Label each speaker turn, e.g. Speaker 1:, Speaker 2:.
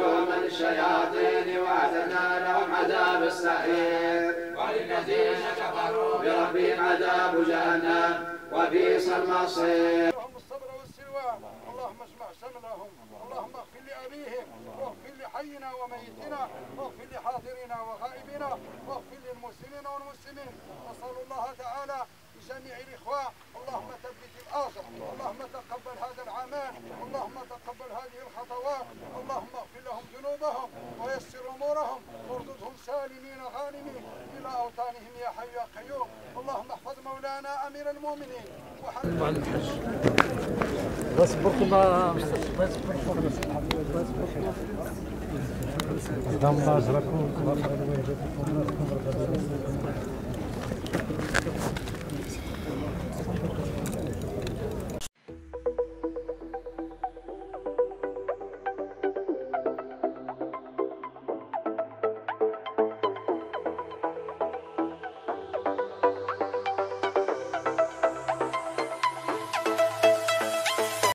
Speaker 1: ومن الشياطين وعدنا لهم عذاب السعير وللذين كفروا بربهم عذاب جهنم وبئس المصير
Speaker 2: اللهم الصبر والسلوان اللهم اجمع شملهم اللهم اغفر لابيهم واغفر لحينا وميتنا واغفر لحاضرنا وغائبنا واغفر للمسلمين والمسلمين نسال الله تعالى لجميع الاخوه اللهم ثبت الآجر اللهم تقبل هذا العمل اللهم تقبل هذه الخطوات اللهم اغفر لهم ذنوبهم ويسر أمورهم وارددهم سالمين غانمين. إلى أوطانهم يا حي يا قيوم. اللهم احفظ مولانا أمير المؤمنين.
Speaker 3: ما اجركم